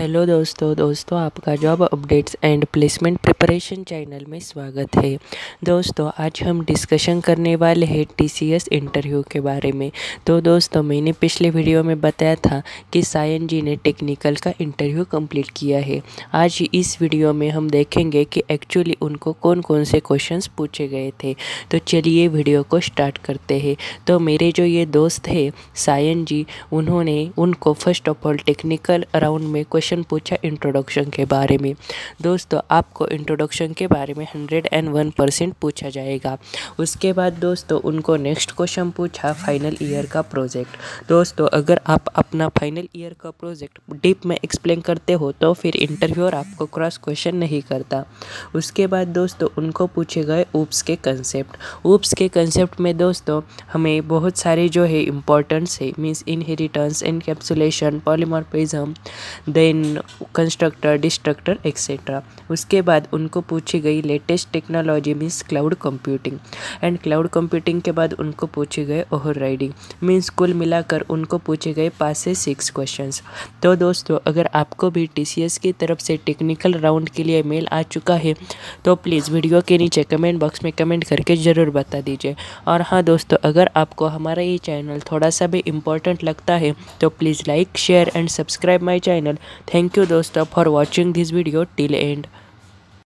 Hello दोस्तों दोस्तों, आपका job updates and placement preparation channel में स्वागत है। दोस्तों, आज हम डिस्कशन करने वाले हैं टीसीएस इंटरव्यू के बारे में। तो दोस्तों, मैंने पिछले वीडियो में बताया था कि सायन जी ने टेक्निकल का इंटरव्यू कंप्लीट किया है। आज इस वीडियो में हम देखेंगे कि एक्चुअली उनको कौन कौन से क्वेश्चन पूछे गए थे। तो चलिए वीडियो को स्टार्ट करते हैं। तो मेरे जो ये दोस्त है सायन जी, उन्होंने उनको first of all technical round में क्वेश्चन पूछा इंट्रोडक्शन के बारे में। दोस्तों, आपको इंट्रोडक्शन के बारे में हंड्रेड एंड वन परसेंट पूछा जाएगा। उसके बाद दोस्तों, उनको नेक्स्ट क्वेश्चन पूछा फाइनल ईयर का प्रोजेक्ट दोस्तों, अगर आप अपना फाइनल ईयर का प्रोजेक्ट डीप में एक्सप्लेन करते हो तो फिर इंटरव्यूअर आपको क्रॉस क्वेश्चन नहीं करता। उसके बाद दोस्तों, उनको पूछे गए ऊप्स के कंसेप्ट ऊप्स के कंसेप्ट में दोस्तों, हमें बहुत सारे जो है इम्पोर्टेंट्स है means inheritance encapsulation polymorphism then constructor destructor etcetera उसके बाद उनको पूछी गई latest technology means cloud computing and cloud computing के बाद उनको पूछे गए ओवर राइडिंग मीन्स कुल मिलाकर उनको पूछे गए पाँच से सिक्स क्वेश्चंस तो दोस्तों, अगर आपको भी टीसीएस की तरफ़ से टेक्निकल राउंड के लिए मेल आ चुका है तो प्लीज़ वीडियो के नीचे कमेंट बॉक्स में कमेंट करके ज़रूर बता दीजिए। और हाँ दोस्तों, अगर आपको हमारा ये चैनल थोड़ा सा भी इम्पोर्टेंट लगता है तो please like share and subscribe my channel Thank you dosto for watching this video till end.